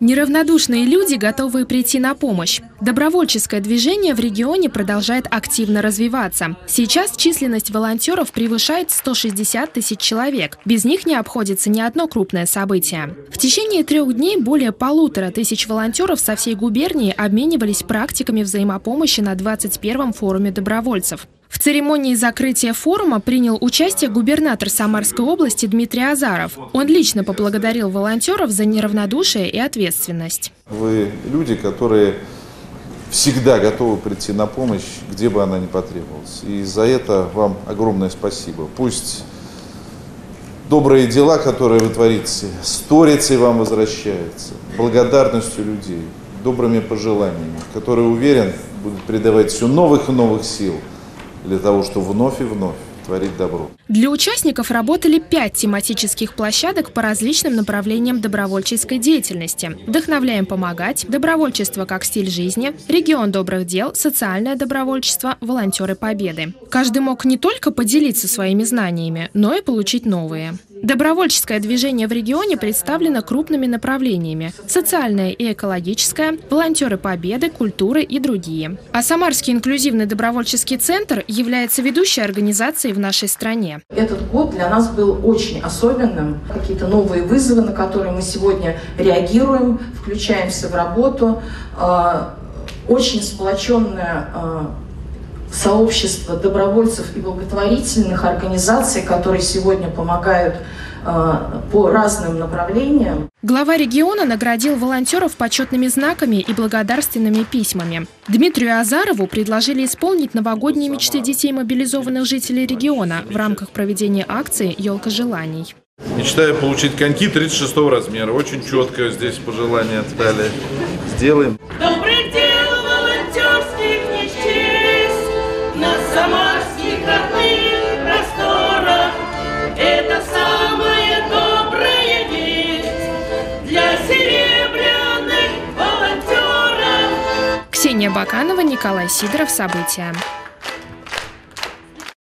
Неравнодушные люди, готовые прийти на помощь. Добровольческое движение в регионе продолжает активно развиваться. Сейчас численность волонтеров превышает 160 тысяч человек. Без них не обходится ни одно крупное событие. В течение трех дней более полутора тысяч волонтеров со всей губернии обменивались практиками взаимопомощи на 21-м форуме добровольцев. В церемонии закрытия форума принял участие губернатор Самарской области Дмитрий Азаров. Он лично поблагодарил волонтеров за неравнодушие и ответственность. Вы люди, которые всегда готовы прийти на помощь, где бы она ни потребовалась. И за это вам огромное спасибо. Пусть добрые дела, которые вы творите, сторицей вам возвращаются, благодарностью людей, добрыми пожеланиями, которые, уверен, будут придавать все новых и новых сил – для того, чтобы вновь и вновь творить добро. Для участников работали пять тематических площадок по различным направлениям добровольческой деятельности. Вдохновляем помогать, добровольчество как стиль жизни, регион добрых дел, социальное добровольчество, волонтеры победы. Каждый мог не только поделиться своими знаниями, но и получить новые. Добровольческое движение в регионе представлено крупными направлениями – социальное и экологическое, волонтеры победы, культуры и другие. А Самарский инклюзивный добровольческий центр является ведущей организацией в нашей стране. Этот год для нас был очень особенным. Какие-то новые вызовы, на которые мы сегодня реагируем, включаемся в работу. А, очень сплоченная а, сообщество добровольцев и благотворительных организаций, которые сегодня помогают э, по разным направлениям. Глава региона наградил волонтеров почетными знаками и благодарственными письмами. Дмитрию Азарову предложили исполнить новогодние мечты детей мобилизованных жителей региона в рамках проведения акции «Елка желаний». Мечтаю получить коньки 36 размера. Очень четко здесь пожелания отдали. Сделаем. Ксения Баканова, Николай Сидоров. События.